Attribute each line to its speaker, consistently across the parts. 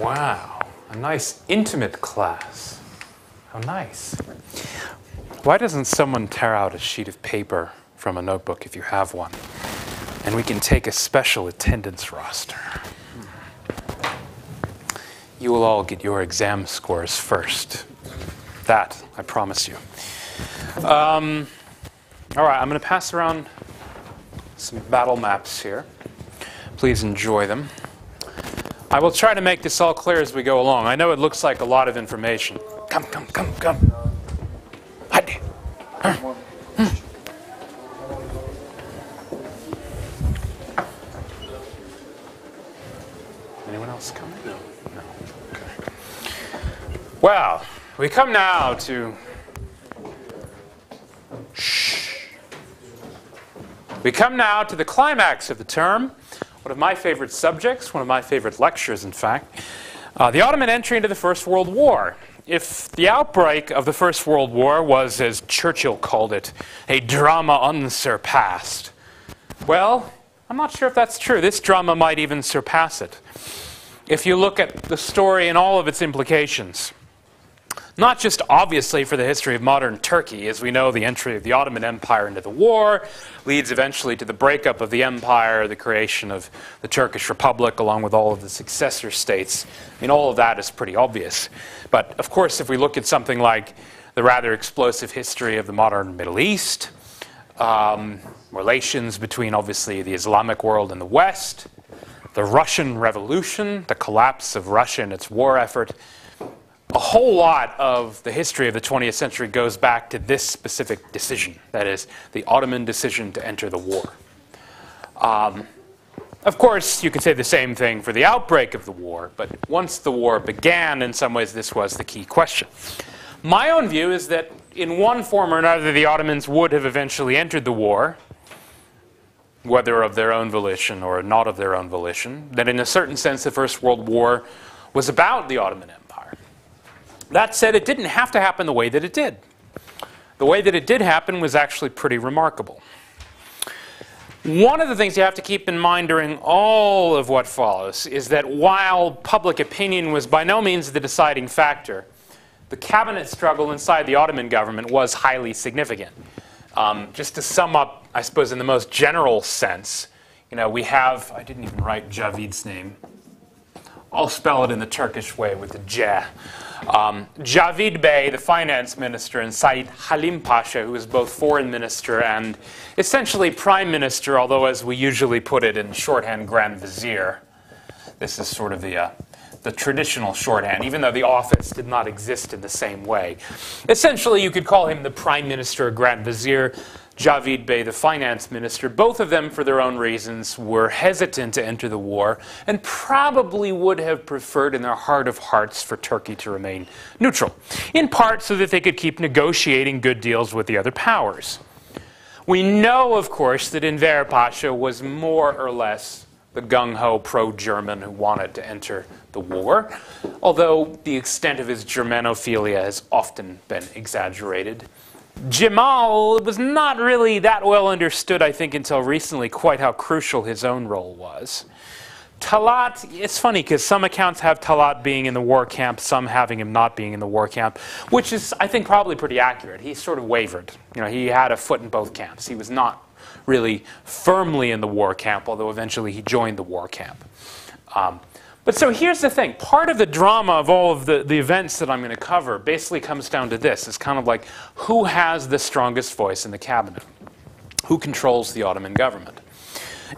Speaker 1: Wow, a nice intimate class. How nice. Why doesn't someone tear out a sheet of paper from a notebook if you have one? And we can take a special attendance roster. You will all get your exam scores first. That, I promise you. Um, all right, I'm going to pass around some battle maps here. Please enjoy them. I will try to make this all clear as we go along. I know it looks like a lot of information. Come, come, come, come. Hadi. Anyone else coming? No. No. Okay. Well, we come now to. Shh. We come now to the climax of the term, one of my favorite subjects, one of my favorite lectures, in fact. Uh, the Ottoman entry into the First World War. If the outbreak of the First World War was, as Churchill called it, a drama unsurpassed, well, I'm not sure if that's true. This drama might even surpass it. If you look at the story and all of its implications, not just obviously for the history of modern Turkey. As we know, the entry of the Ottoman Empire into the war leads eventually to the breakup of the empire, the creation of the Turkish Republic, along with all of the successor states. I mean, all of that is pretty obvious. But of course, if we look at something like the rather explosive history of the modern Middle East, um, relations between obviously the Islamic world and the West, the Russian Revolution, the collapse of Russia and its war effort, a whole lot of the history of the 20th century goes back to this specific decision that is, the Ottoman decision to enter the war. Um, of course, you could say the same thing for the outbreak of the war, but once the war began, in some ways, this was the key question. My own view is that in one form or another, the Ottomans would have eventually entered the war, whether of their own volition or not of their own volition. That in a certain sense, the First World War was about the Ottoman Empire. That said, it didn't have to happen the way that it did. The way that it did happen was actually pretty remarkable. One of the things you have to keep in mind during all of what follows is that while public opinion was by no means the deciding factor, the cabinet struggle inside the Ottoman government was highly significant. Um, just to sum up, I suppose, in the most general sense, you know, we have, I didn't even write Javid's name. I'll spell it in the Turkish way with the J. Um, Javid Bey, the finance minister, and Said Halim Pasha, who was both foreign minister and essentially prime minister, although as we usually put it in shorthand, grand vizier. This is sort of the, uh, the traditional shorthand, even though the office did not exist in the same way. Essentially, you could call him the prime minister grand vizier. Javid Bey, the finance minister, both of them, for their own reasons, were hesitant to enter the war and probably would have preferred, in their heart of hearts, for Turkey to remain neutral, in part so that they could keep negotiating good deals with the other powers. We know, of course, that Enver Pasha was more or less the gung ho pro German who wanted to enter the war, although the extent of his Germanophilia has often been exaggerated. Jamal was not really that well understood, I think, until recently, quite how crucial his own role was. Talat, it's funny because some accounts have Talat being in the war camp, some having him not being in the war camp, which is, I think, probably pretty accurate. He sort of wavered. You know, he had a foot in both camps. He was not really firmly in the war camp, although eventually he joined the war camp. Um, but so here's the thing. Part of the drama of all of the, the events that I'm going to cover basically comes down to this. It's kind of like who has the strongest voice in the cabinet? Who controls the Ottoman government?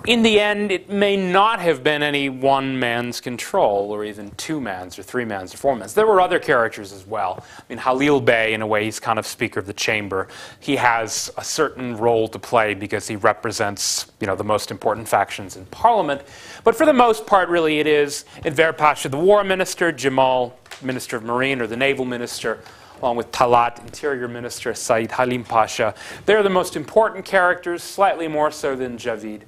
Speaker 1: In the end, it may not have been any one man's control, or even two man's, or three man's, or four man's. There were other characters as well. I mean, Halil Bey, in a way, he's kind of Speaker of the Chamber. He has a certain role to play because he represents, you know, the most important factions in Parliament. But for the most part, really, it is Enver Pasha, the War Minister, Jamal, Minister of Marine, or the Naval Minister, along with Talat, Interior Minister, Said Halim Pasha. They're the most important characters, slightly more so than Javid.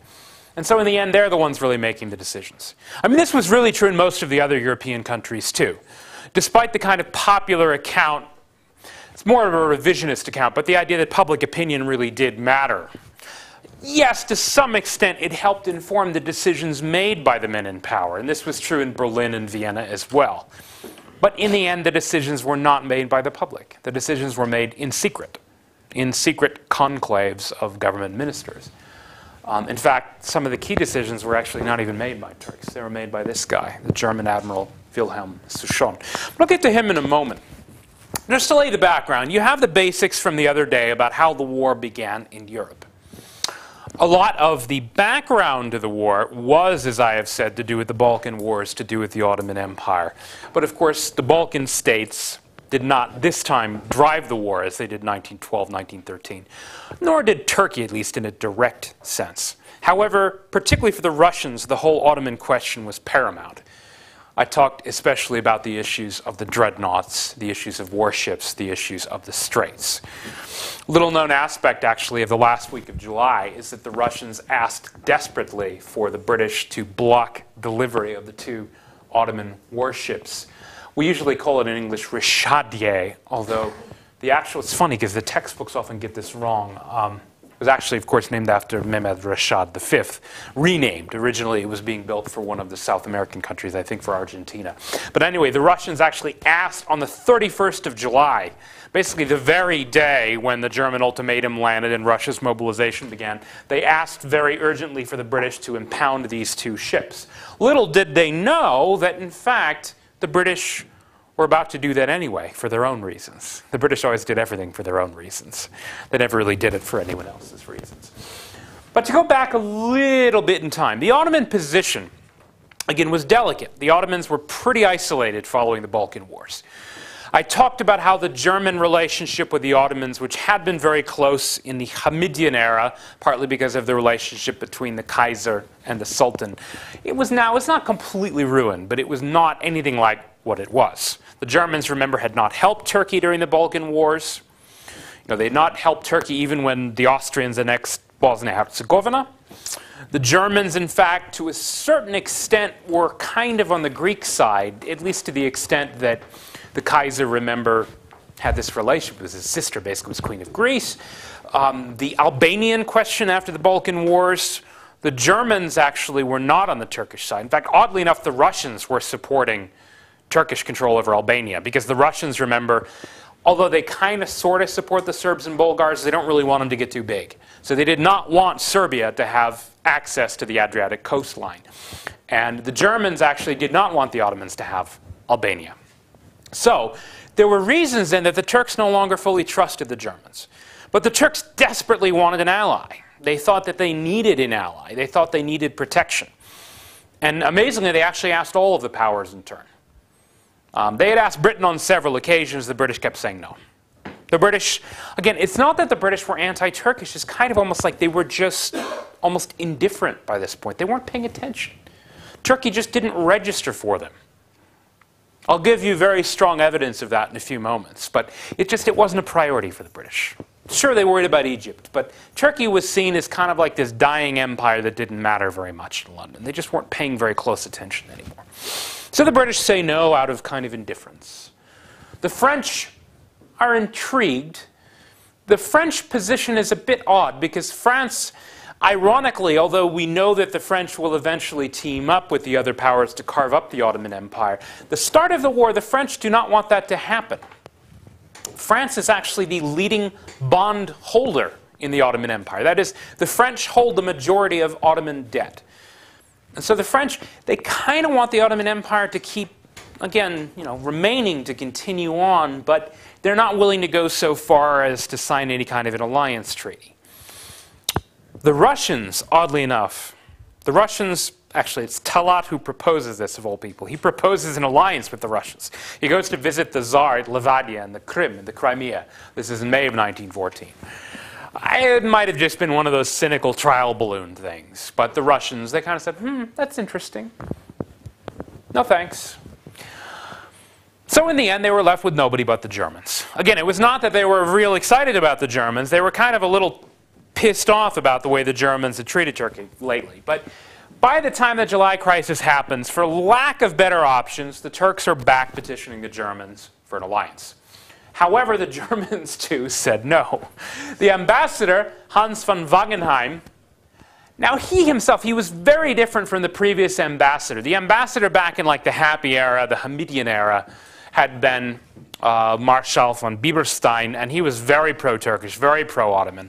Speaker 1: And so in the end, they're the ones really making the decisions. I mean, this was really true in most of the other European countries, too. Despite the kind of popular account, it's more of a revisionist account, but the idea that public opinion really did matter. yes, to some extent, it helped inform the decisions made by the men in power. And this was true in Berlin and Vienna as well. But in the end, the decisions were not made by the public. The decisions were made in secret, in secret conclaves of government ministers. Um, in fact, some of the key decisions were actually not even made by Turks. They were made by this guy, the German Admiral Wilhelm Souchon. We'll get to him in a moment. Just to lay the background, you have the basics from the other day about how the war began in Europe. A lot of the background to the war was, as I have said, to do with the Balkan Wars, to do with the Ottoman Empire. But of course, the Balkan states did not this time drive the war as they did 1912, 1913, nor did Turkey, at least in a direct sense. However, particularly for the Russians, the whole Ottoman question was paramount. I talked especially about the issues of the dreadnoughts, the issues of warships, the issues of the straits. Little known aspect, actually, of the last week of July is that the Russians asked desperately for the British to block delivery of the two Ottoman warships. We usually call it in English Reshadiye, although the actual, it's funny because the textbooks often get this wrong. Um, was actually, of course, named after Mehmed Rashad V, renamed. Originally, it was being built for one of the South American countries, I think for Argentina. But anyway, the Russians actually asked on the 31st of July, basically the very day when the German ultimatum landed and Russia's mobilization began, they asked very urgently for the British to impound these two ships. Little did they know that, in fact, the British were about to do that anyway for their own reasons. The British always did everything for their own reasons. They never really did it for anyone else's reasons. But to go back a little bit in time, the Ottoman position, again, was delicate. The Ottomans were pretty isolated following the Balkan Wars. I talked about how the German relationship with the Ottomans, which had been very close in the Hamidian era, partly because of the relationship between the Kaiser and the Sultan, it was now, it's not completely ruined, but it was not anything like what it was. The Germans, remember, had not helped Turkey during the Balkan Wars. You know, they had not helped Turkey even when the Austrians annexed Bosnia-Herzegovina. The Germans, in fact, to a certain extent, were kind of on the Greek side, at least to the extent that the Kaiser, remember, had this relationship with his sister, basically was Queen of Greece. Um, the Albanian question after the Balkan Wars, the Germans actually were not on the Turkish side. In fact, oddly enough, the Russians were supporting Turkish control over Albania because the Russians, remember, although they kind of sort of support the Serbs and Bulgars, they don't really want them to get too big. So they did not want Serbia to have access to the Adriatic coastline. And the Germans actually did not want the Ottomans to have Albania. So there were reasons then that the Turks no longer fully trusted the Germans. But the Turks desperately wanted an ally. They thought that they needed an ally. They thought they needed protection. And amazingly, they actually asked all of the powers in turn. Um, they had asked Britain on several occasions. The British kept saying no. The British, again, it's not that the British were anti Turkish, it's kind of almost like they were just almost indifferent by this point. They weren't paying attention. Turkey just didn't register for them. I'll give you very strong evidence of that in a few moments, but it just it wasn't a priority for the British. Sure, they worried about Egypt, but Turkey was seen as kind of like this dying empire that didn't matter very much in London. They just weren't paying very close attention anymore. So the British say no out of kind of indifference. The French are intrigued. The French position is a bit odd because France, ironically, although we know that the French will eventually team up with the other powers to carve up the Ottoman Empire, the start of the war, the French do not want that to happen. France is actually the leading bond holder in the Ottoman Empire. That is, the French hold the majority of Ottoman debt. And so the French, they kind of want the Ottoman Empire to keep, again, you know, remaining to continue on, but they're not willing to go so far as to sign any kind of an alliance treaty. The Russians, oddly enough, the Russians, actually, it's Talat who proposes this of all people. He proposes an alliance with the Russians. He goes to visit the Tsar at Livadia and the Krim, and the Crimea. This is in May of 1914. It might have just been one of those cynical trial balloon things. But the Russians, they kind of said, hmm, that's interesting. No thanks. So in the end, they were left with nobody but the Germans. Again, it was not that they were real excited about the Germans. They were kind of a little pissed off about the way the Germans had treated Turkey lately. But by the time the July crisis happens, for lack of better options, the Turks are back petitioning the Germans for an alliance. However, the Germans too said no. The ambassador, Hans von Wangenheim, Now, he himself, he was very different from the previous ambassador. The ambassador back in like the Happy era, the Hamidian era, had been uh, Marschall von Bieberstein, and he was very pro-Turkish, very pro-Ottoman.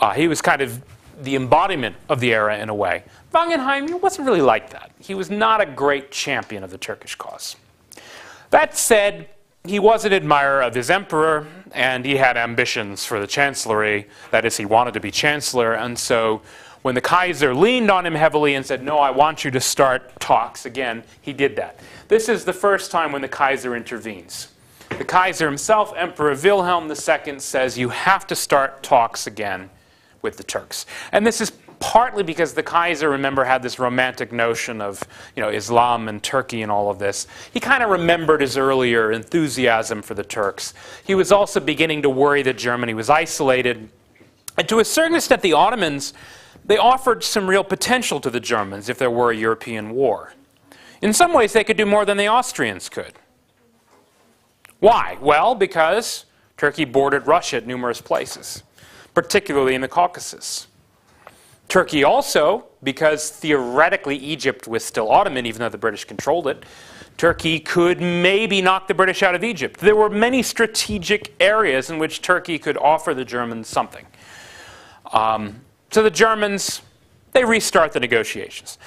Speaker 1: Uh, he was kind of the embodiment of the era in a way. Wangenheim wasn't really like that. He was not a great champion of the Turkish cause. That said, he was an admirer of his emperor, and he had ambitions for the chancellery. That is, he wanted to be chancellor, and so when the Kaiser leaned on him heavily and said, No, I want you to start talks again, he did that. This is the first time when the Kaiser intervenes. The Kaiser himself, Emperor Wilhelm II, says, You have to start talks again with the Turks. And this is partly because the Kaiser, remember, had this romantic notion of you know, Islam and Turkey and all of this. He kind of remembered his earlier enthusiasm for the Turks. He was also beginning to worry that Germany was isolated. And to a certain extent, the Ottomans they offered some real potential to the Germans if there were a European war. In some ways, they could do more than the Austrians could. Why? Well, because Turkey bordered Russia at numerous places, particularly in the Caucasus. Turkey also, because theoretically Egypt was still Ottoman, even though the British controlled it, Turkey could maybe knock the British out of Egypt. There were many strategic areas in which Turkey could offer the Germans something. Um, so the Germans, they restart the negotiations.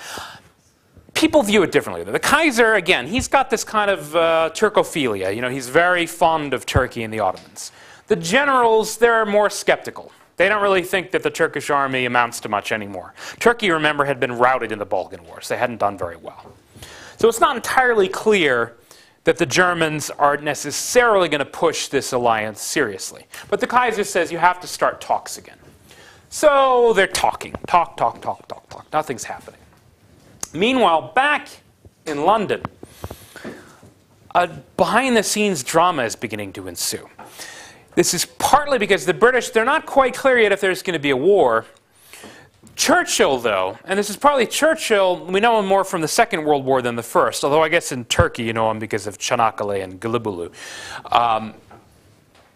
Speaker 1: People view it differently. The Kaiser, again, he's got this kind of uh, Turkophilia. You know, he's very fond of Turkey and the Ottomans. The generals, they're more skeptical. They don't really think that the Turkish army amounts to much anymore. Turkey, remember, had been routed in the Balkan Wars. They hadn't done very well. So it's not entirely clear that the Germans are necessarily going to push this alliance seriously. But the Kaiser says you have to start talks again. So they're talking. Talk, talk, talk, talk, talk. Nothing's happening. Meanwhile, back in London, a behind the scenes drama is beginning to ensue. This is partly because the British, they're not quite clear yet if there's going to be a war. Churchill, though, and this is probably Churchill, we know him more from the Second World War than the First, although I guess in Turkey you know him because of Çanakkale and Gelibolu. Um,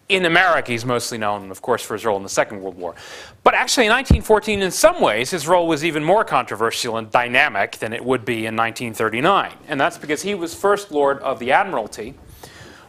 Speaker 1: in America, he's mostly known, of course, for his role in the Second World War. But actually, in 1914, in some ways, his role was even more controversial and dynamic than it would be in 1939. And that's because he was First Lord of the Admiralty,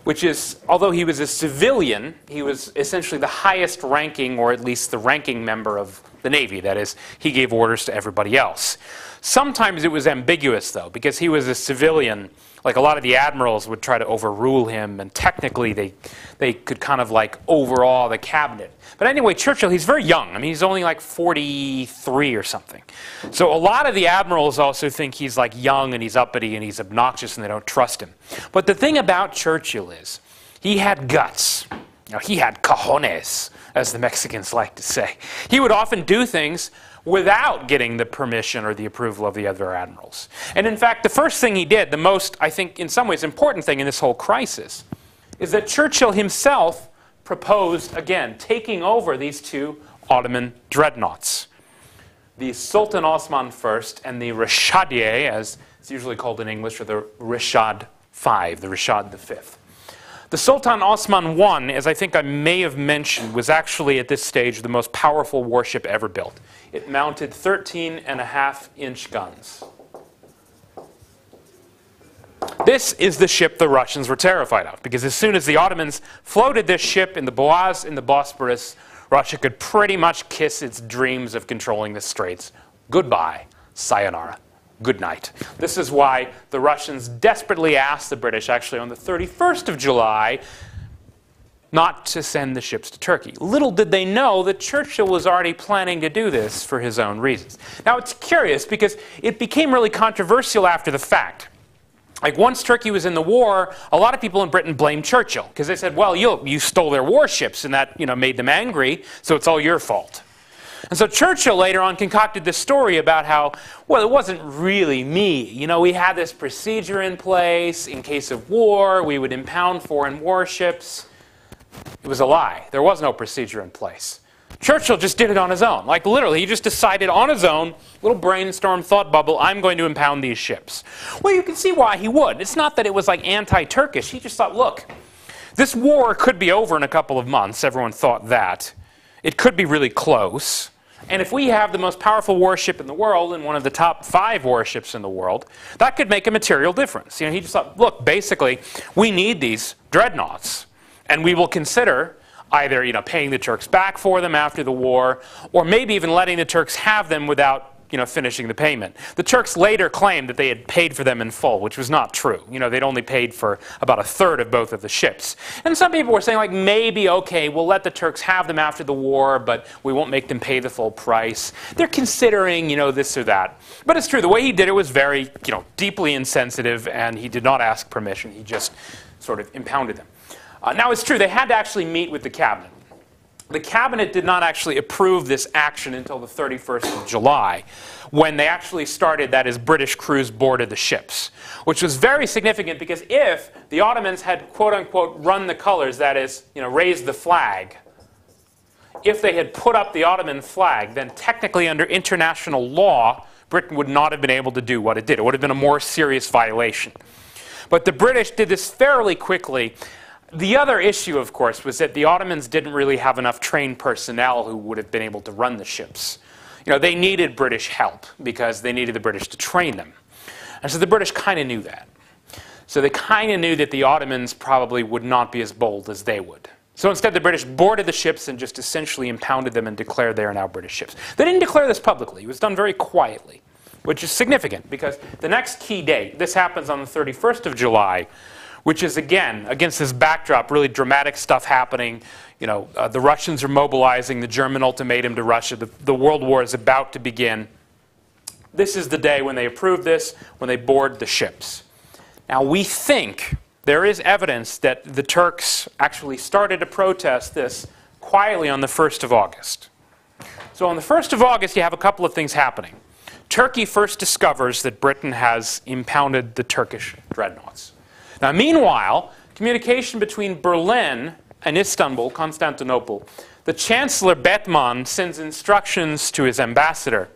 Speaker 1: which is, although he was a civilian, he was essentially the highest ranking, or at least the ranking member of the Navy. That is, he gave orders to everybody else. Sometimes it was ambiguous, though, because he was a civilian like a lot of the admirals would try to overrule him, and technically they, they could kind of like overawe the cabinet. But anyway, Churchill, he's very young. I mean, he's only like 43 or something. So a lot of the admirals also think he's like young and he's uppity and he's obnoxious and they don't trust him. But the thing about Churchill is he had guts. Now, he had cajones, as the Mexicans like to say. He would often do things without getting the permission or the approval of the other admirals. And in fact, the first thing he did, the most, I think, in some ways important thing in this whole crisis, is that Churchill himself proposed, again, taking over these two Ottoman dreadnoughts. The Sultan Osman I and the Rishadiye, as it's usually called in English, or the Rishad V, the Rishad V. The Sultan Osman I, as I think I may have mentioned, was actually at this stage the most powerful warship ever built. It mounted 13 and a half inch guns. This is the ship the Russians were terrified of, because as soon as the Ottomans floated this ship in the Boğaz in the Bosporus, Russia could pretty much kiss its dreams of controlling the straits. Goodbye, sayonara good night. This is why the Russians desperately asked the British, actually on the 31st of July, not to send the ships to Turkey. Little did they know that Churchill was already planning to do this for his own reasons. Now, it's curious because it became really controversial after the fact. Like, once Turkey was in the war, a lot of people in Britain blamed Churchill because they said, well, you, you stole their warships and that you know, made them angry, so it's all your fault. And so Churchill later on concocted this story about how, well, it wasn't really me. You know, we had this procedure in place. In case of war, we would impound foreign warships. It was a lie. There was no procedure in place. Churchill just did it on his own. Like literally, he just decided on his own, little brainstorm thought bubble, I'm going to impound these ships. Well, you can see why he would. It's not that it was like anti-Turkish. He just thought, look, this war could be over in a couple of months. Everyone thought that. It could be really close. And if we have the most powerful warship in the world and one of the top five warships in the world, that could make a material difference. You know, he just thought, look, basically, we need these dreadnoughts, and we will consider either you know, paying the Turks back for them after the war, or maybe even letting the Turks have them without you know, finishing the payment. The Turks later claimed that they had paid for them in full, which was not true. You know, they'd only paid for about a third of both of the ships. And some people were saying, like, maybe, okay, we'll let the Turks have them after the war, but we won't make them pay the full price. They're considering, you know, this or that. But it's true, the way he did it was very, you know, deeply insensitive, and he did not ask permission. He just sort of impounded them. Uh, now, it's true, they had to actually meet with the cabinet. The cabinet did not actually approve this action until the 31st of July, when they actually started, that is, British crews boarded the ships, which was very significant because if the Ottomans had, quote unquote, run the colors, that is, you know, raised the flag, if they had put up the Ottoman flag, then technically under international law, Britain would not have been able to do what it did. It would have been a more serious violation. But the British did this fairly quickly, the other issue, of course, was that the Ottomans didn't really have enough trained personnel who would have been able to run the ships. You know, they needed British help because they needed the British to train them. And so the British kind of knew that. So they kind of knew that the Ottomans probably would not be as bold as they would. So instead, the British boarded the ships and just essentially impounded them and declared they are now British ships. They didn't declare this publicly. It was done very quietly, which is significant because the next key date, this happens on the 31st of July, which is, again, against this backdrop, really dramatic stuff happening. You know, uh, the Russians are mobilizing, the German ultimatum to Russia, the, the World War is about to begin. This is the day when they approve this, when they board the ships. Now, we think there is evidence that the Turks actually started to protest this quietly on the 1st of August. So, on the 1st of August, you have a couple of things happening. Turkey first discovers that Britain has impounded the Turkish dreadnoughts. Now, meanwhile, communication between Berlin and Istanbul, Constantinople, the Chancellor Bethmann sends instructions to his ambassador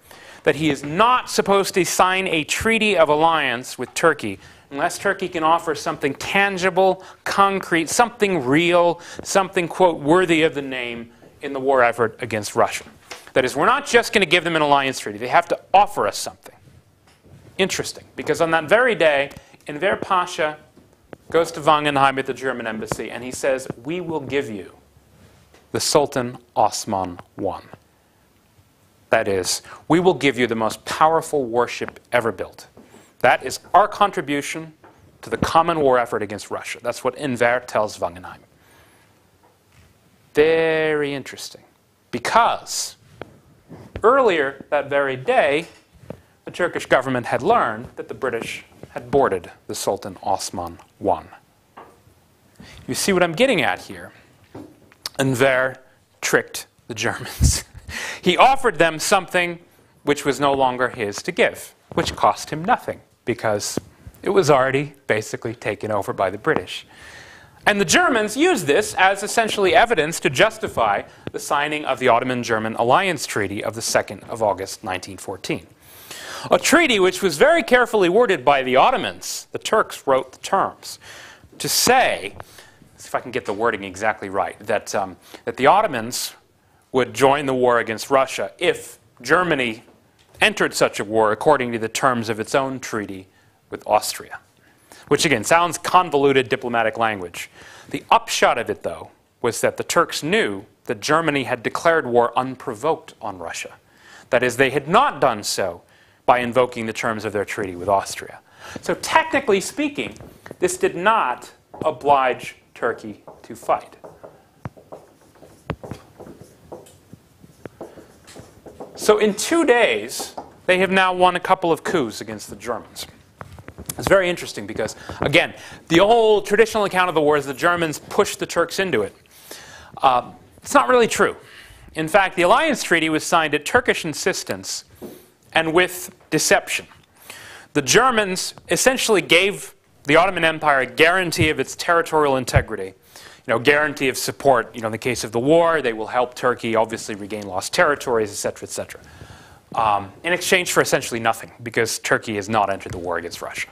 Speaker 1: that he is not supposed to sign a treaty of alliance with Turkey unless Turkey can offer something tangible, concrete, something real, something, quote, worthy of the name in the war effort against Russia. That is, we're not just going to give them an alliance treaty, they have to offer us something. Interesting, because on that very day, Enver Pasha goes to Wangenheim at the German embassy, and he says, We will give you the Sultan Osman I. That is, we will give you the most powerful warship ever built. That is our contribution to the common war effort against Russia. That's what Enver tells Wangenheim. Very interesting. Because earlier that very day, the Turkish government had learned that the British had boarded the Sultan Osman I. You see what I'm getting at here? Enver tricked the Germans. he offered them something which was no longer his to give, which cost him nothing because it was already basically taken over by the British. And the Germans used this as essentially evidence to justify the signing of the Ottoman German Alliance Treaty of the 2nd of August 1914. A treaty which was very carefully worded by the Ottomans. The Turks wrote the terms to say, if I can get the wording exactly right, that, um, that the Ottomans would join the war against Russia if Germany entered such a war according to the terms of its own treaty with Austria. Which again sounds convoluted diplomatic language. The upshot of it, though, was that the Turks knew that Germany had declared war unprovoked on Russia. That is, they had not done so by invoking the terms of their treaty with Austria. So, technically speaking, this did not oblige Turkey to fight. So, in two days, they have now won a couple of coups against the Germans. It's very interesting because, again, the old traditional account of the war is the Germans pushed the Turks into it. Uh, it's not really true. In fact, the alliance treaty was signed at Turkish insistence and with deception. The Germans essentially gave the Ottoman Empire a guarantee of its territorial integrity, you know, guarantee of support. You know, in the case of the war, they will help Turkey obviously regain lost territories, etc., etc. Um, in exchange for essentially nothing, because Turkey has not entered the war against Russia.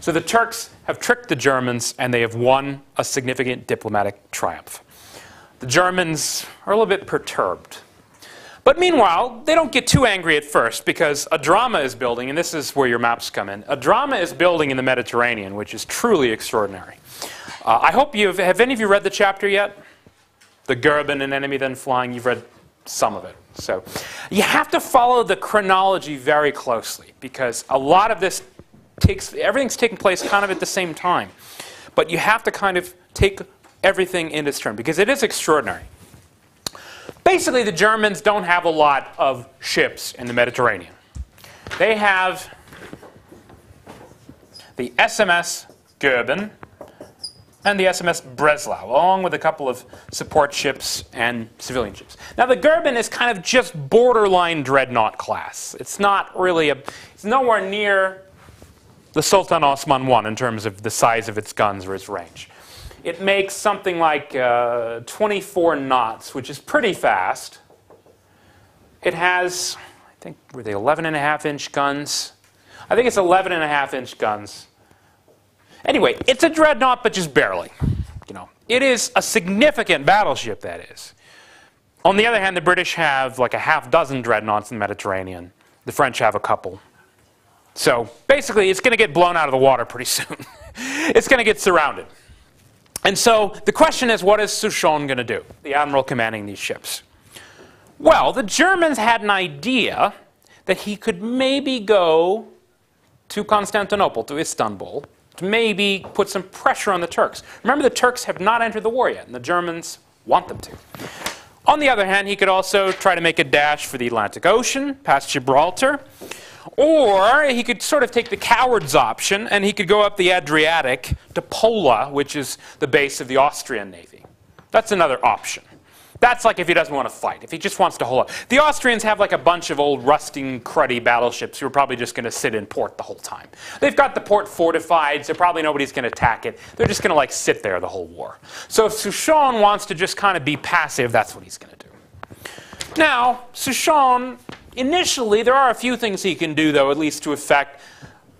Speaker 1: So the Turks have tricked the Germans, and they have won a significant diplomatic triumph. The Germans are a little bit perturbed But meanwhile, they don't get too angry at first because a drama is building, and this is where your maps come in. A drama is building in the Mediterranean, which is truly extraordinary. Uh, I hope you've, have any of you read the chapter yet? The Goeben, an enemy then flying, you've read some of it. So you have to follow the chronology very closely because a lot of this takes, everything's taking place kind of at the same time. But you have to kind of take everything in its turn because it is extraordinary. Basically, the Germans don't have a lot of ships in the Mediterranean. They have the SMS Goeben and the SMS Breslau, along with a couple of support ships and civilian ships. Now, the Goeben is kind of just borderline dreadnought class. It's not really a, it's nowhere near the Sultan Osman I in terms of the size of its guns or its range. It makes something like uh, 24 knots, which is pretty fast. It has, I think, were they 11 and a half inch guns? I think it's 11 and a half inch guns. Anyway, it's a dreadnought, but just barely. You know, it is a significant battleship, that is. On the other hand, the British have like a half dozen dreadnoughts in the Mediterranean. The French have a couple. So basically, it's going to get blown out of the water pretty soon. it's going to get surrounded. And so the question is, what is Souchon going to do, the admiral commanding these ships? Well, the Germans had an idea that he could maybe go to Constantinople, to Istanbul, to maybe put some pressure on the Turks. Remember, the Turks have not entered the war yet, and the Germans want them to. On the other hand, he could also try to make a dash for the Atlantic Ocean, past Gibraltar, or he could sort of take the coward's option and he could go up the Adriatic to Pola, which is the base of the Austrian Navy. That's another option. That's like if he doesn't want to fight, if he just wants to hold up. The Austrians have like a bunch of old rusting, cruddy battleships who are probably just going to sit in port the whole time. They've got the port fortified, so probably nobody's going to attack it. They're just going to like sit there the whole war. So if Souchon wants to just kind of be passive, that's what he's going to do. Now, Souchon Initially, there are a few things he can do, though, at least to affect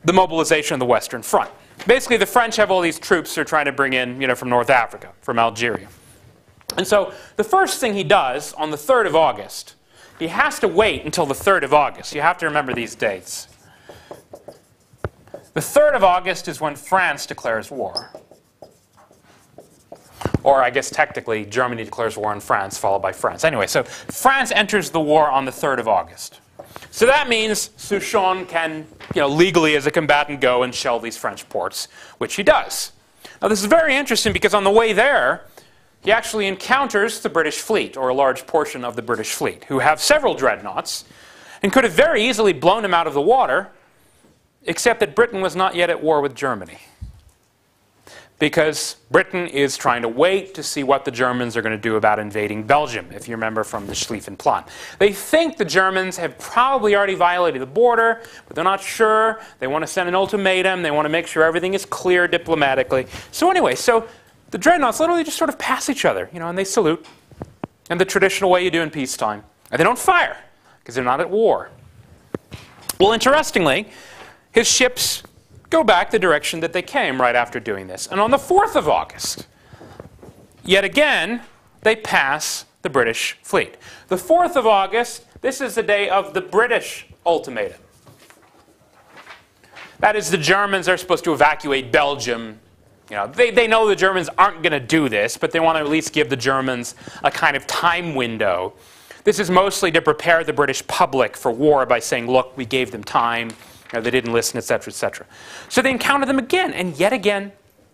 Speaker 1: the mobilization of the Western Front. Basically, the French have all these troops they're trying to bring in you know, from North Africa, from Algeria. And so the first thing he does on the 3rd of August, he has to wait until the 3rd of August. You have to remember these dates. The 3rd of August is when France declares war. Or I guess technically, Germany declares war on France, followed by France. Anyway, so France enters the war on the 3rd of August. So that means Souchon can, you know, legally as a combatant go and shell these French ports, which he does. Now this is very interesting because on the way there, he actually encounters the British fleet, or a large portion of the British fleet, who have several dreadnoughts, and could have very easily blown him out of the water, except that Britain was not yet at war with Germany because Britain is trying to wait to see what the Germans are going to do about invading Belgium, if you remember from the Schlieffen plot. They think the Germans have probably already violated the border, but they're not sure. They want to send an ultimatum. They want to make sure everything is clear diplomatically. So anyway, so the dreadnoughts literally just sort of pass each other, you know, and they salute in the traditional way you do in peacetime. And they don't fire because they're not at war. Well, interestingly, his ships go back the direction that they came right after doing this. And on the 4th of August, yet again, they pass the British fleet. The 4th of August, this is the day of the British ultimatum. That is, the Germans are supposed to evacuate Belgium. You know, they, they know the Germans aren't going to do this, but they want to at least give the Germans a kind of time window. This is mostly to prepare the British public for war by saying, look, we gave them time or they didn't listen, etc., etc. So they encounter them again, and yet again,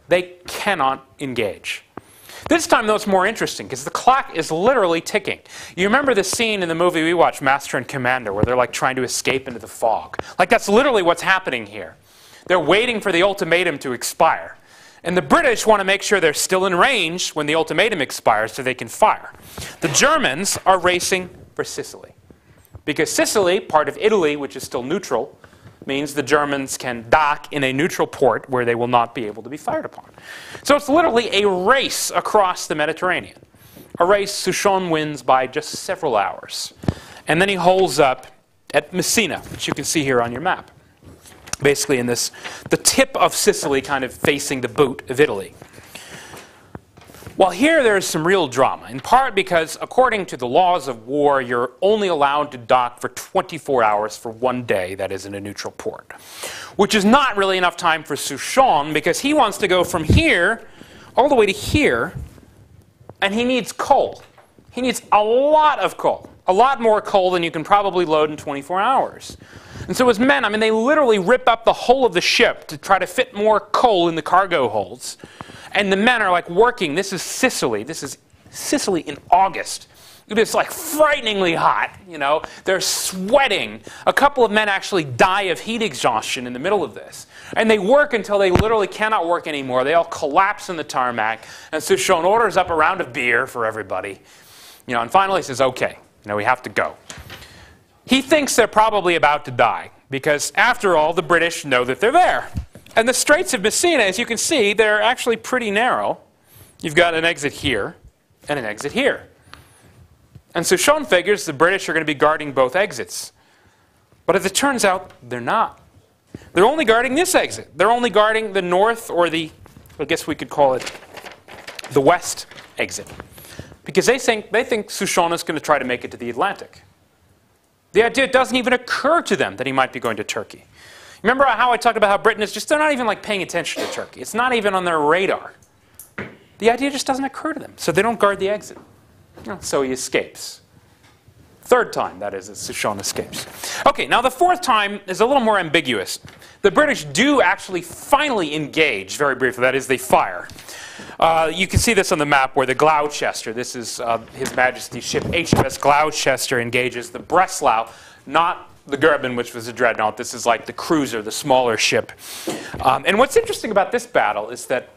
Speaker 1: they cannot engage. This time, though, it's more interesting because the clock is literally ticking. You remember the scene in the movie we watched, Master and Commander, where they're like trying to escape into the fog. Like that's literally what's happening here. They're waiting for the ultimatum to expire. And the British want to make sure they're still in range when the ultimatum expires so they can fire. The Germans are racing for Sicily. Because Sicily, part of Italy, which is still neutral, means the Germans can dock in a neutral port where they will not be able to be fired upon. So it's literally a race across the Mediterranean. A race Souchon wins by just several hours. And then he holds up at Messina, which you can see here on your map. Basically in this, the tip of Sicily kind of facing the boot of Italy. Well, here there's some real drama, in part because, according to the laws of war, you're only allowed to dock for 24 hours for one day, that is, in a neutral port. Which is not really enough time for Souchon because he wants to go from here all the way to here, and he needs coal. He needs a lot of coal, a lot more coal than you can probably load in 24 hours. And so his men, I mean, they literally rip up the whole of the ship to try to fit more coal in the cargo holds. And the men are like working. This is Sicily. This is Sicily in August. It is like frighteningly hot, you know. They're sweating. A couple of men actually die of heat exhaustion in the middle of this. And they work until they literally cannot work anymore. They all collapse in the tarmac. And Souchon orders up a round of beer for everybody. You know, and finally says, okay, you know, we have to go. He thinks they're probably about to die because, after all, the British know that they're there. And the Straits of Messina, as you can see, they're actually pretty narrow. You've got an exit here and an exit here. And Souchon figures the British are going to be guarding both exits. But as it turns out, they're not. They're only guarding this exit. They're only guarding the north or the, I guess we could call it the west exit. Because they think, they think Souchon is going to try to make it to the Atlantic. The idea doesn't even occur to them that he might be going to Turkey. Remember how I talked about how Britain is just, they're not even like paying attention to Turkey. It's not even on their radar. The idea just doesn't occur to them. So they don't guard the exit. So he escapes. Third time, that is, Souchon escapes. Okay, now the fourth time is a little more ambiguous. The British do actually finally engage, very briefly, that is, they fire. Uh, you can see this on the map where the Gloucester, this is uh, His Majesty's ship HMS Gloucester, engages the Breslau, not the Goeben, which was a dreadnought. This is like the cruiser, the smaller ship. Um, and what's interesting about this battle is that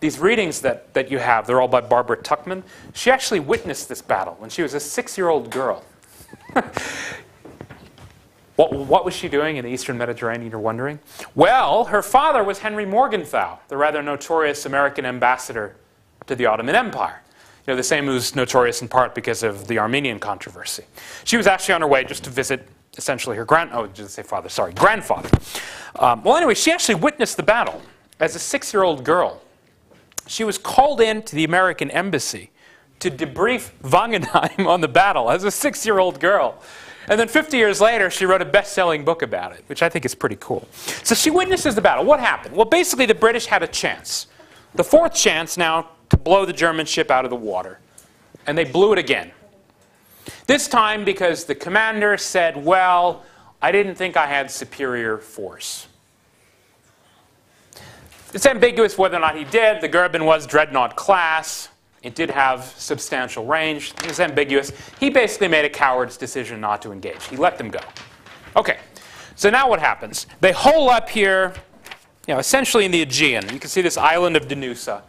Speaker 1: these readings that, that you have, they're all by Barbara Tuchman. She actually witnessed this battle when she was a six year old girl. what, what was she doing in the Eastern Mediterranean, you're wondering? Well, her father was Henry Morgenthau, the rather notorious American ambassador to the Ottoman Empire. You know, the same who's notorious in part because of the Armenian controversy. She was actually on her way just to visit essentially her grand, oh, did I say father? Sorry, grandfather. Um, well, anyway, she actually witnessed the battle as a six year old girl. She was called in to the American embassy to debrief Wangenheim on the battle as a six year old girl. And then 50 years later, she wrote a best selling book about it, which I think is pretty cool. So she witnesses the battle. What happened? Well, basically, the British had a chance. The fourth chance now to blow the German ship out of the water. And they blew it again. This time because the commander said, well, I didn't think I had superior force. It's ambiguous whether or not he did. The Goeben was dreadnought class. It did have substantial range. It's ambiguous. He basically made a coward's decision not to engage. He let them go. Okay, so now what happens? They hole up here, you know, essentially in the Aegean. You can see this island of Denusa.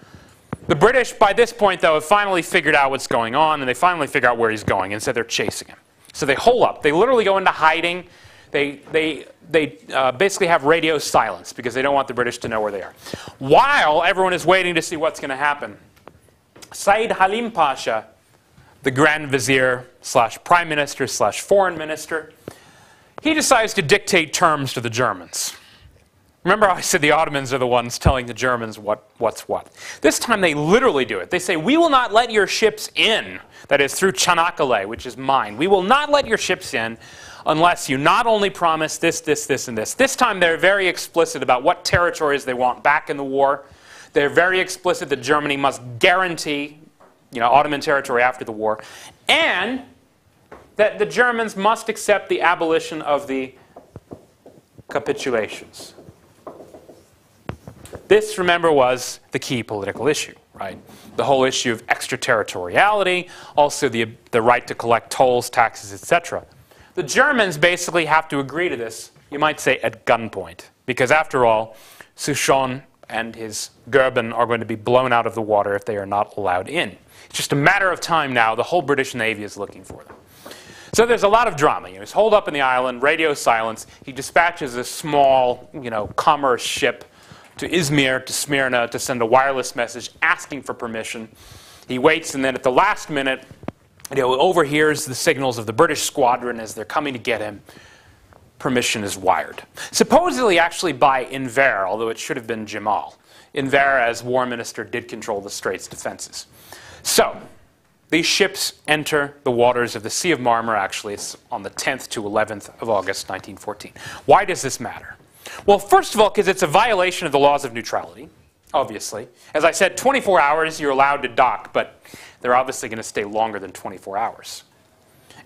Speaker 1: The British, by this point, though, have finally figured out what's going on, and they finally figure out where he's going, and so they're chasing him. So they hole up. They literally go into hiding. They, they, they uh, basically have radio silence because they don't want the British to know where they are. While everyone is waiting to see what's going to happen, Said Halim Pasha, the Grand Vizier slash Prime Minister slash Foreign Minister, he decides to dictate terms to the Germans. Remember how I said the Ottomans are the ones telling the Germans what, what's what? This time they literally do it. They say, We will not let your ships in, that is, through Çanakkale, which is mine. We will not let your ships in unless you not only promise this, this, this, and this. This time they're very explicit about what territories they want back in the war. They're very explicit that Germany must guarantee you know, Ottoman territory after the war. And that the Germans must accept the abolition of the capitulations. This, remember, was the key political issue, right? The whole issue of extraterritoriality, also the, the right to collect tolls, taxes, etc. The Germans basically have to agree to this, you might say, at gunpoint. Because after all, Souchon and his Goeben are going to be blown out of the water if they are not allowed in. It's just a matter of time now. The whole British Navy is looking for them. So there's a lot of drama. You know, he's holed up in the island, radio silence. He dispatches a small, you know, commerce ship to Izmir, to Smyrna, to send a wireless message asking for permission. He waits, and then at the last minute, you know, overhears the signals of the British squadron as they're coming to get him. Permission is wired. Supposedly, actually, by Enver, although it should have been Jamal. Enver, as war minister, did control the Straits defenses. So, these ships enter the waters of the Sea of Marmara, actually, it's on the 10th to 11th of August 1914. Why does this matter? Well, first of all, because it's a violation of the laws of neutrality, obviously. As I said, 24 hours you're allowed to dock, but they're obviously going to stay longer than 24 hours.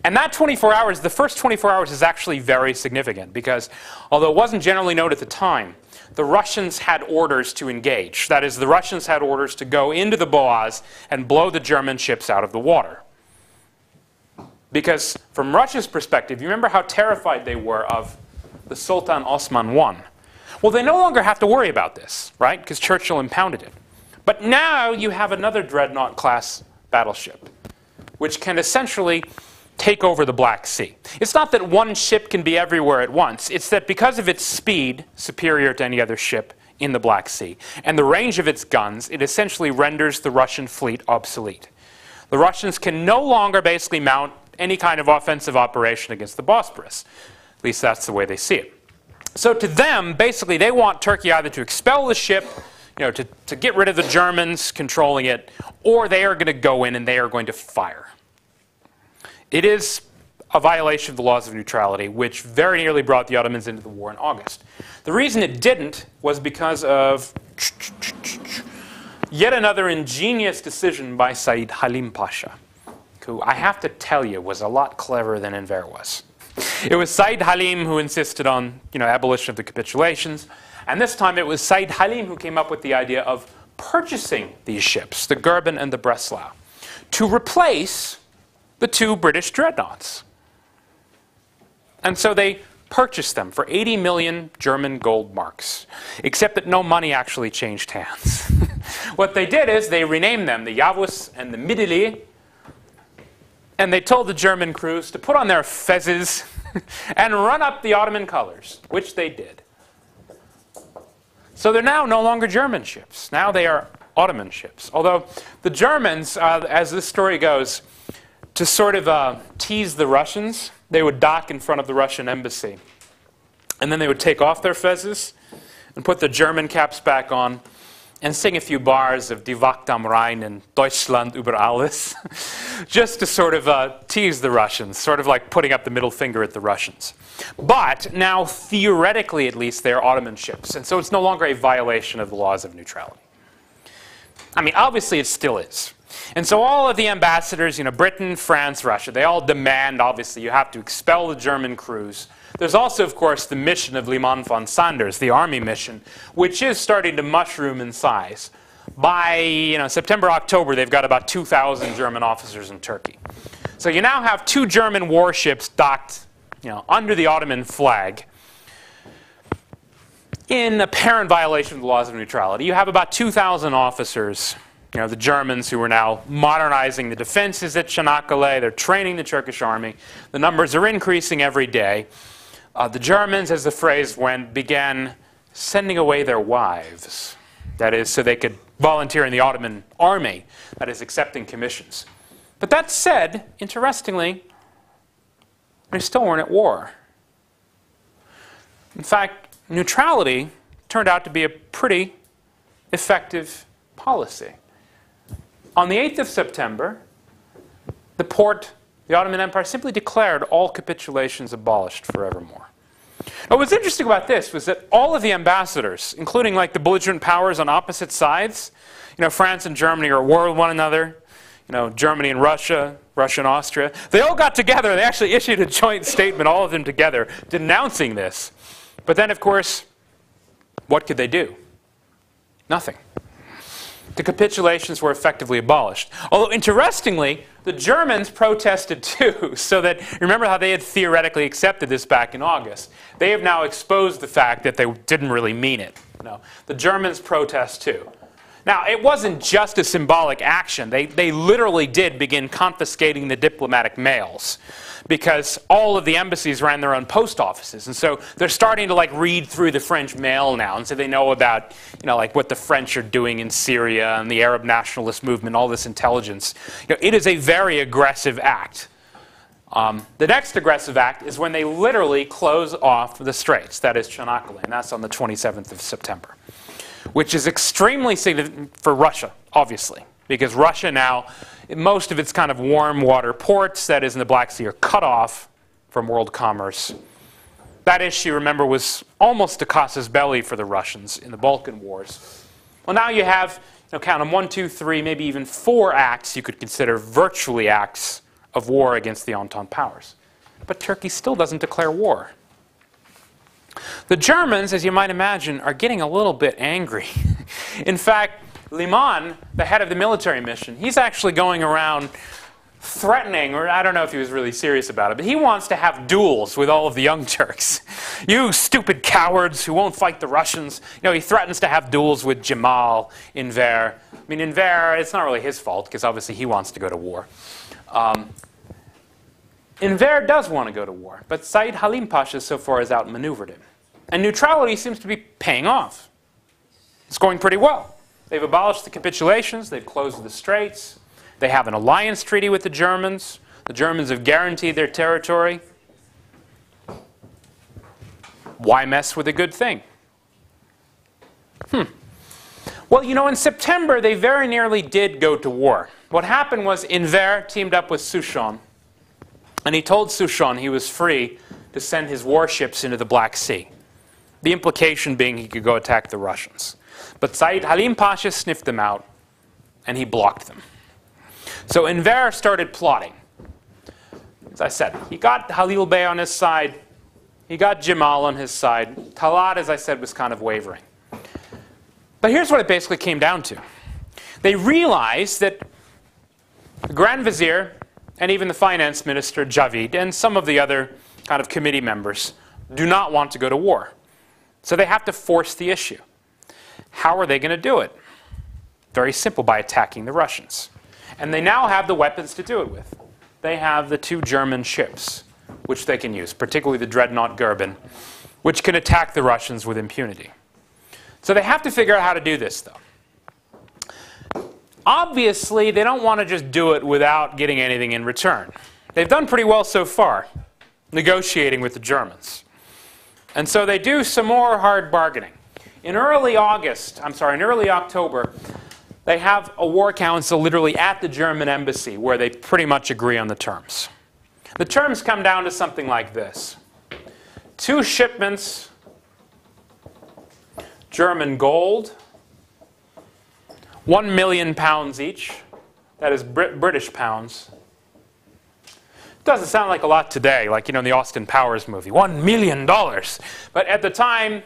Speaker 1: And that 24 hours, the first 24 hours is actually very significant because although it wasn't generally known at the time, the Russians had orders to engage. That is, the Russians had orders to go into the Boğaz and blow the German ships out of the water. Because from Russia's perspective, you remember how terrified they were of the Sultan Osman I. Well, they no longer have to worry about this, right? Because Churchill impounded it. But now you have another dreadnought class battleship, which can essentially take over the Black Sea. It's not that one ship can be everywhere at once, it's that because of its speed, superior to any other ship in the Black Sea, and the range of its guns, it essentially renders the Russian fleet obsolete. The Russians can no longer basically mount any kind of offensive operation against the Bosporus. At least that's the way they see it. So to them, basically, they want Turkey either to expel the ship, you know, to, to get rid of the Germans controlling it, or they are going to go in and they are going to fire. It is a violation of the laws of neutrality, which very nearly brought the Ottomans into the war in August. The reason it didn't was because of yet another ingenious decision by Said Halim Pasha, who I have to tell you was a lot cleverer than Enver was. It was Said Halim who insisted on you know, abolition of the capitulations, and this time it was Said Halim who came up with the idea of purchasing these ships, the Goeben and the Breslau, to replace the two British dreadnoughts. And so they purchased them for 80 million German gold marks, except that no money actually changed hands. what they did is they renamed them the Yavuz and the Midilli, and they told the German crews to put on their fezzes and run up the Ottoman colors, which they did. So they're now no longer German ships. Now they are Ottoman ships. Although the Germans, uh, as this story goes, to sort of uh, tease the Russians, they would dock in front of the Russian embassy. And then they would take off their fezzes and put the German caps back on and sing a few bars of Die Wacht am Rhein and Deutschland über alles, just to sort of uh, tease the Russians, sort of like putting up the middle finger at the Russians. But now, theoretically at least, they're Ottoman ships, and so it's no longer a violation of the laws of neutrality. I mean, obviously it still is. And so all of the ambassadors, you know, Britain, France, Russia, they all demand, obviously, you have to expel the German crews. There's also, of course, the mission of Liman von Sanders, the army mission, which is starting to mushroom in size. By you know, September, October, they've got about 2,000 German officers in Turkey. So you now have two German warships docked you know, under the Ottoman flag in apparent violation of the laws of neutrality. You have about 2,000 officers you know, the Germans who are now modernizing the defenses at Çanakkale. They're training the Turkish army. The numbers are increasing every day. Uh, the Germans, as the phrase went, began sending away their wives. That is, so they could volunteer in the Ottoman army, that is, accepting commissions. But that said, interestingly, they still weren't at war. In fact, neutrality turned out to be a pretty effective policy. On the 8th of September, the Porte, the Ottoman Empire, simply declared all capitulations abolished forevermore. Now, what's interesting about this was that all of the ambassadors, including like the belligerent powers on opposite sides, you know, France and Germany are at war with one another, you know, Germany and Russia, Russia and Austria, they all got together. They actually issued a joint statement, all of them together, denouncing this. But then, of course, what could they do? Nothing the capitulations were effectively abolished. Although, interestingly, the Germans protested too, so that remember how they had theoretically accepted this back in August. They have now exposed the fact that they didn't really mean it. No, the Germans protest too. Now, it wasn't just a symbolic action. They, they literally did begin confiscating the diplomatic mails because all of the embassies ran their own post offices. And so they're starting to like read through the French mail now. And so they know about, you know, like what the French are doing in Syria and the Arab nationalist movement, all this intelligence. You know, it is a very aggressive act. Um, the next aggressive act is when they literally close off the straits, that is Çanakkale, and that's on the 27th of September. Which is extremely significant for Russia, obviously, because Russia now, most of its kind of warm water ports, that is in the Black Sea, are cut off from world commerce. That issue, remember, was almost a casus belli for the Russians in the Balkan Wars. Well, now you have, you know, count them one, two, three, maybe even four acts you could consider virtually acts of war against the Entente powers. But Turkey still doesn't declare war. The Germans, as you might imagine, are getting a little bit angry. In fact, Liman, the head of the military mission, he's actually going around threatening, or I don't know if he was really serious about it, but he wants to have duels with all of the young Turks. You stupid cowards who won't fight the Russians. You know, he threatens to have duels with Jamal Enver. I mean, Enver, it's not really his fault, because obviously he wants to go to war. Um, Enver does want to go to war, but Said Halim Pasha so far has outmaneuvered him. And neutrality seems to be paying off. It's going pretty well. They've abolished the capitulations, they've closed the straits, they have an alliance treaty with the Germans. The Germans have guaranteed their territory. Why mess with a good thing? Hmm. Well, you know, in September, they very nearly did go to war. What happened was Enver teamed up with Souchon and he told Souchon he was free to send his warships into the Black Sea. The implication being he could go attack the Russians. But Said Halim Pasha sniffed them out, and he blocked them. So Enver started plotting. As I said, he got Halil Bey on his side, he got Jamal on his side. Talat, as I said, was kind of wavering. But here's what it basically came down to. They realized that the Grand Vizier and even the finance minister, Javid, and some of the other kind of committee members do not want to go to war. So they have to force the issue. How are they going to do it? Very simple by attacking the Russians. And they now have the weapons to do it with. They have the two German ships, which they can use, particularly the dreadnought Goeben, which can attack the Russians with impunity. So they have to figure out how to do this, though. Obviously, they don't want to just do it without getting anything in return. They've done pretty well so far, negotiating with the Germans. And so they do some more hard bargaining. In early August, I'm sorry, in early October, they have a war council literally at the German embassy where they pretty much agree on the terms. The terms come down to something like this two shipments, German gold, one million pounds each. That is Brit British pounds. Doesn't sound like a lot today, like you know in the Austin Powers movie. One million dollars. But at the time,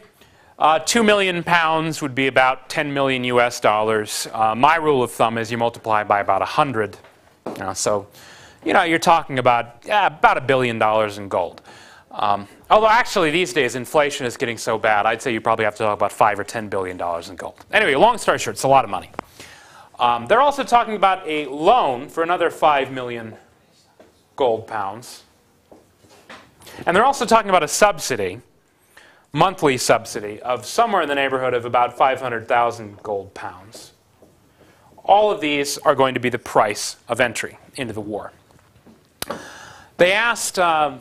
Speaker 1: uh, two million pounds would be about 10 million US dollars. Uh, my rule of thumb is you multiply by about a 100. You know, so, you know, you're talking about yeah, about a billion dollars in gold. Um, although actually these days inflation is getting so bad, I'd say you probably have to talk about five or 10 billion dollars in gold. Anyway, long story short, it's a lot of money. Um, they're also talking about a loan for another 5 million gold pounds. And they're also talking about a subsidy, monthly subsidy, of somewhere in the neighborhood of about 500,000 gold pounds. All of these are going to be the price of entry into the war. They asked, uh,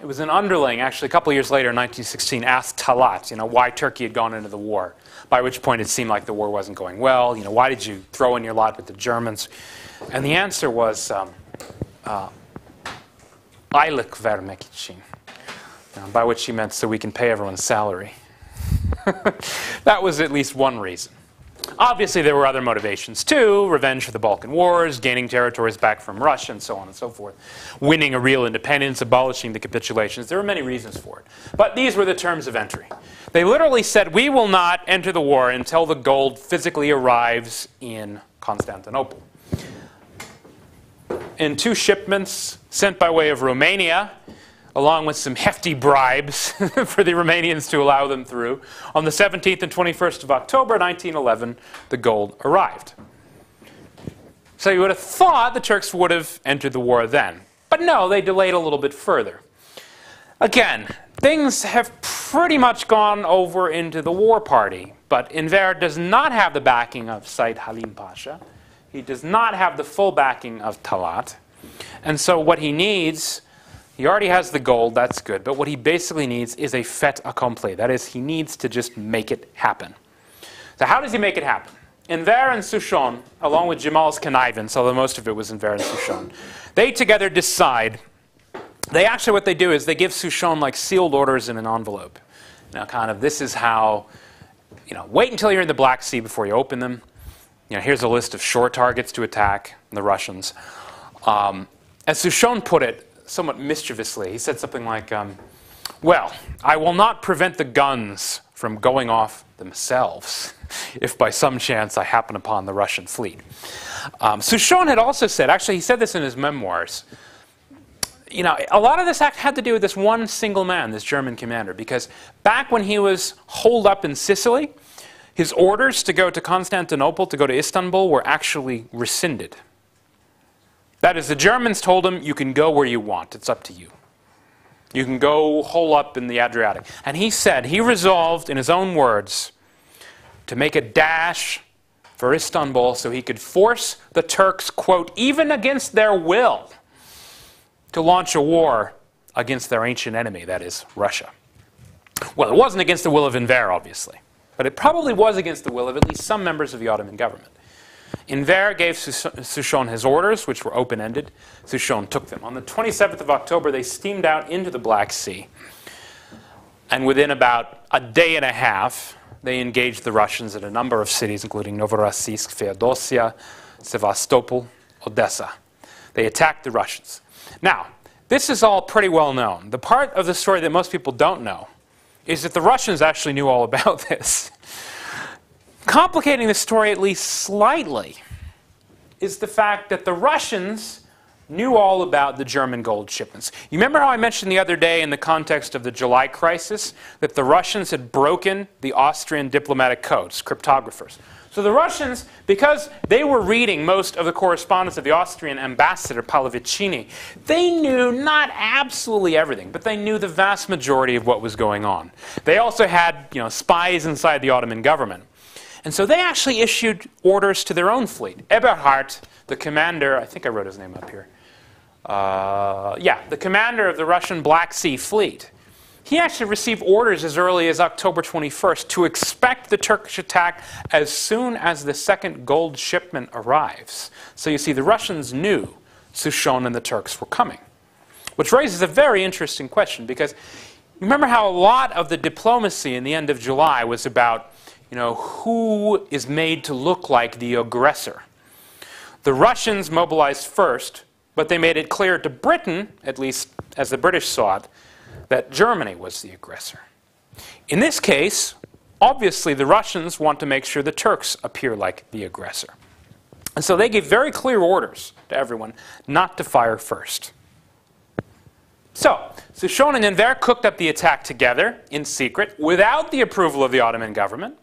Speaker 1: it was an underling, actually, a couple years later in 1916, asked Talat, you know, why Turkey had gone into the war by which point it seemed like the war wasn't going well. You know, why did you throw in your lot with the Germans? And the answer was, um, uh, vermek by which he meant so we can pay everyone's salary. that was at least one reason. Obviously, there were other motivations too revenge for the Balkan Wars, gaining territories back from Russia, and so on and so forth. Winning a real independence, abolishing the capitulations. There were many reasons for it. But these were the terms of entry. They literally said, We will not enter the war until the gold physically arrives in Constantinople. In two shipments sent by way of Romania, along with some hefty bribes for the Romanians to allow them through. On the 17th and 21st of October 1911, the gold arrived. So you would have thought the Turks would have entered the war then. But no, they delayed a little bit further. Again, things have pretty much gone over into the war party, but Enver does not have the backing of Said Halim Pasha. He does not have the full backing of Talat. And so what he needs he already has the gold, that's good. But what he basically needs is a fait accompli. That is, he needs to just make it happen. So how does he make it happen? Enver and Souchon, along with Jamal's connivance, although most of it was Enver and Souchon, they together decide. They actually, what they do is they give Souchon like sealed orders in an envelope. Now, kind of, this is how, you know, wait until you're in the Black Sea before you open them. You know, here's a list of short targets to attack the Russians. Um, as Souchon put it, somewhat mischievously, he said something like, um, Well, I will not prevent the guns from going off themselves if by some chance I happen upon the Russian fleet. Um, Souchon had also said, actually, he said this in his memoirs. You know, a lot of this act had to do with this one single man, this German commander, because back when he was holed up in Sicily, his orders to go to Constantinople, to go to Istanbul, were actually rescinded. That is, the Germans told him, you can go where you want, it's up to you. You can go hole up in the Adriatic. And he said, he resolved, in his own words, to make a dash for Istanbul so he could force the Turks, quote, even against their will, to launch a war against their ancient enemy, that is, Russia. Well, it wasn't against the will of Enver, obviously, but it probably was against the will of at least some members of the Ottoman government. Enver gave Souchon his orders, which were open ended. Souchon took them. On the 27th of October, they steamed out into the Black Sea. And within about a day and a half, they engaged the Russians in a number of cities, including Novorossiysk, Feodosia, Sevastopol, Odessa. They attacked the Russians. Now, this is all pretty well known. The part of the story that most people don't know is that the Russians actually knew all about this. Complicating the story at least slightly is the fact that the Russians knew all about the German gold shipments. You remember how I mentioned the other day in the context of the July crisis that the Russians had broken the Austrian diplomatic codes, cryptographers. So the Russians, because they were reading most of the correspondence of the Austrian ambassador Pallavicini, they knew not absolutely everything, but they knew the vast majority of what was going on. They also had you know, spies inside the Ottoman government. And so they actually issued orders to their own fleet. Eberhardt, the commander, I think I wrote his name up here. Uh, yeah, the commander of the Russian Black Sea Fleet. He actually received orders as early as October 21st to expect the Turkish attack as soon as the second gold shipment arrives. So you see, the Russians knew Souchon and the Turks were coming. Which raises a very interesting question because remember how a lot of the diplomacy in the end of July was about you know, who is made to look like the aggressor. The Russians mobilized first, but they made it clear to Britain, at least as the British saw it, that Germany was the aggressor. In this case, obviously the Russians want to make sure the Turks appear like the aggressor. And so they gave very clear orders to everyone not to fire first. So, Souchon and Enver cooked up the attack together in secret without the approval of the Ottoman government.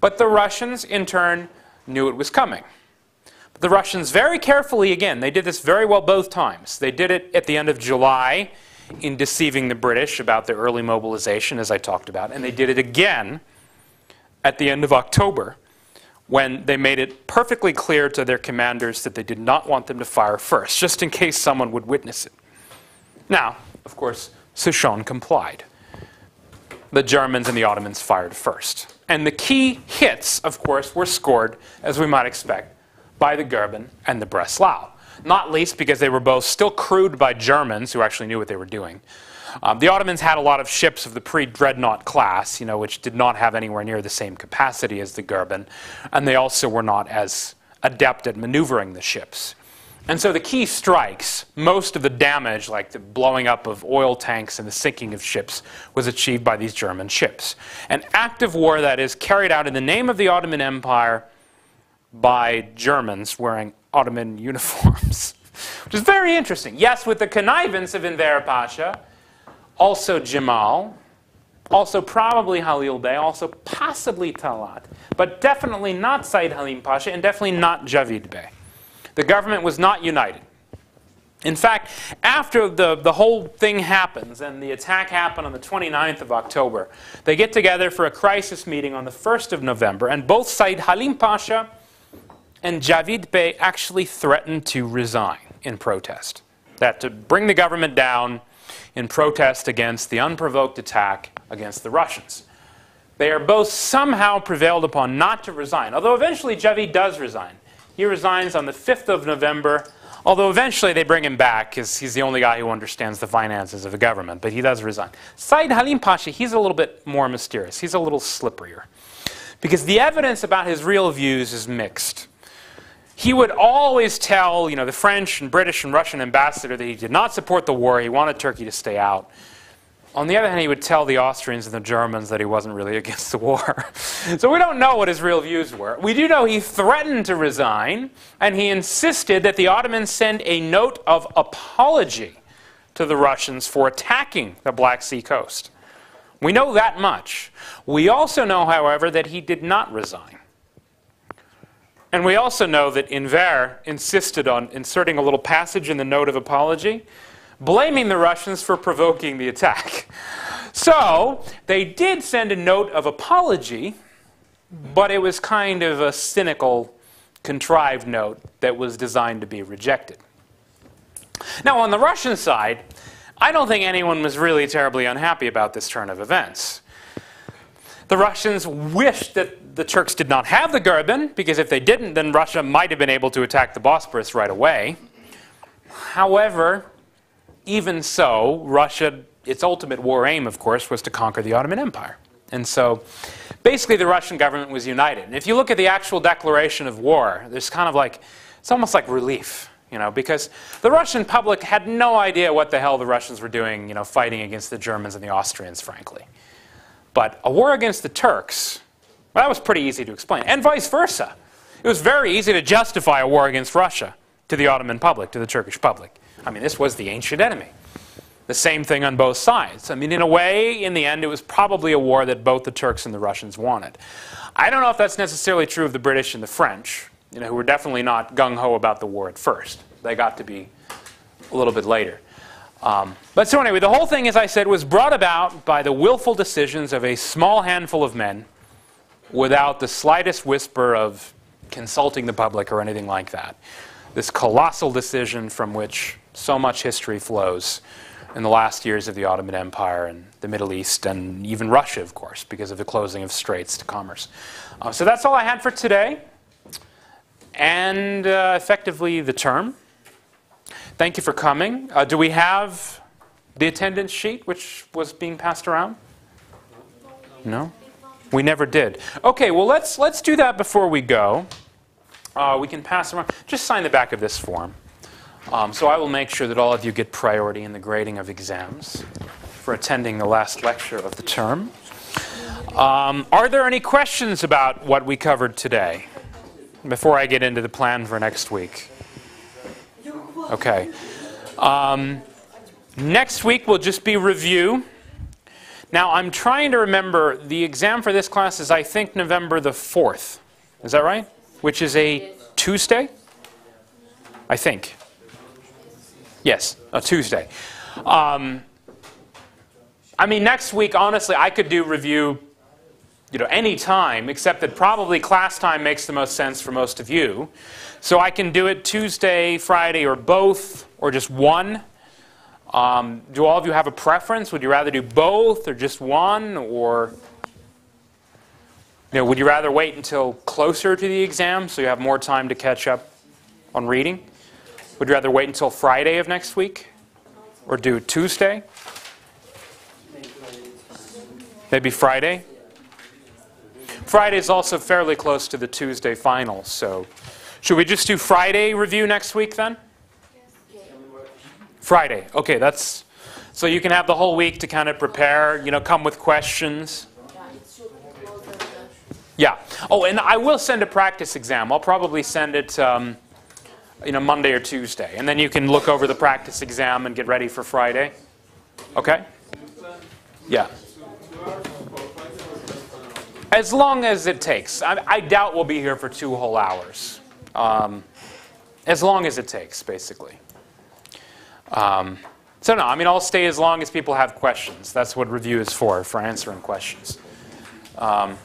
Speaker 1: But the Russians, in turn, knew it was coming. But the Russians very carefully, again, they did this very well both times. They did it at the end of July in deceiving the British about their early mobilization, as I talked about, and they did it again at the end of October when they made it perfectly clear to their commanders that they did not want them to fire first, just in case someone would witness it. Now, of course, Souchon complied. The Germans and the Ottomans fired first. And the key hits, of course, were scored, as we might expect, by the Goeben and the Breslau. Not least because they were both still crewed by Germans who actually knew what they were doing. Um, the Ottomans had a lot of ships of the pre-dreadnought class, you know, which did not have anywhere near the same capacity as the Goeben, and they also were not as adept at maneuvering the ships. And so the key strikes, most of the damage, like the blowing up of oil tanks and the sinking of ships, was achieved by these German ships. An active war that is carried out in the name of the Ottoman Empire by Germans wearing Ottoman uniforms, which is very interesting. Yes, with the connivance of Enver Pasha, also Jamal, also probably Halil Bey, also possibly Talat, but definitely not Said Halim Pasha, and definitely not Javid Bey. The government was not united. In fact, after the, the whole thing happens and the attack happened on the 29th of October, they get together for a crisis meeting on the 1st of November, and both Said Halim Pasha and Javid Bey actually threatened to resign in protest. That to bring the government down in protest against the unprovoked attack against the Russians. they are both somehow prevailed upon not to resign, although eventually Javid does resign. He resigns on the 5th of November, although eventually they bring him back because he's the only guy who understands the finances of a government, but he does resign. Said Halim Pasha, he's a little bit more mysterious. He's a little slipperier because the evidence about his real views is mixed. He would always tell, you know, the French and British and Russian ambassador that he did not support the war. He wanted Turkey to stay out. On the other hand, he would tell the Austrians and the Germans that he wasn't really against the war. so we don't know what his real views were. We do know he threatened to resign, and he insisted that the Ottomans send a note of apology to the Russians for attacking the Black Sea coast. We know that much. We also know, however, that he did not resign. And we also know that Enver insisted on inserting a little passage in the note of apology, blaming the Russians for provoking the attack. So they did send a note of apology, but it was kind of a cynical, contrived note that was designed to be rejected. Now, on the Russian side, I don't think anyone was really terribly unhappy about this turn of events. The Russians wished that the Turks did not have the Goeben, because if they didn't, then Russia might have been able to attack the Bosporus right away. However, even so, Russia, its ultimate war aim, of course, was to conquer the Ottoman Empire. And so basically the Russian government was united. And if you look at the actual declaration of war, there's kind of like, it's almost like relief, you know, because the Russian public had no idea what the hell the Russians were doing, you know, fighting against the Germans and the Austrians, frankly. But a war against the Turks, well, that was pretty easy to explain, and vice versa. It was very easy to justify a war against Russia to the Ottoman public, to the Turkish public. I mean, this was the ancient enemy. The same thing on both sides. I mean, in a way, in the end, it was probably a war that both the Turks and the Russians wanted. I don't know if that's necessarily true of the British and the French, you know, who were definitely not gung-ho about the war at first. They got to be a little bit later. Um, but so anyway, the whole thing, as I said, was brought about by the willful decisions of a small handful of men without the slightest whisper of consulting the public or anything like that. This colossal decision from which so much history flows in the last years of the Ottoman Empire and the Middle East and even Russia, of course, because of the closing of straits to commerce. Uh, so that's all I had for today. And uh, effectively, the term. Thank you for coming. Uh, do we have the attendance sheet which was being passed around? No? We never did. Okay, well, let's, let's do that before we go. Uh, we can pass them around. Just sign the back of this form. Um, so I will make sure that all of you get priority in the grading of exams for attending the last lecture of the term. Um, are there any questions about what we covered today before I get into the plan for next week? Okay. Um, next week will just be review. Now I'm trying to remember the exam for this class is I think November the 4th. Is that right? Which is a Tuesday? I think. Yes, a Tuesday. Um, I mean, next week, honestly, I could do review, you know, any time, except that probably class time makes the most sense for most of you. So I can do it Tuesday, Friday, or both, or just one. Um, do all of you have a preference? Would you rather do both, or just one, or you know, would you rather wait until closer to the exam so you have more time to catch up on reading? Would you rather wait until Friday of next week? Or do Tuesday? Maybe Friday? Friday is also fairly close to the Tuesday final, so should we just do Friday review next week then? Friday. Okay, that's so you can have the whole week to kind of prepare, you know, come with questions. Yeah. Oh, and I will send a practice exam. I'll probably send it um, you know, Monday or Tuesday. And then you can look over the practice exam and get ready for Friday. Okay? Yeah. As long as it takes. I, I doubt we'll be here for two whole hours. Um, as long as it takes, basically. Um, so no, I mean, I'll stay as long as people have questions. That's what review is for, for answering questions. Um,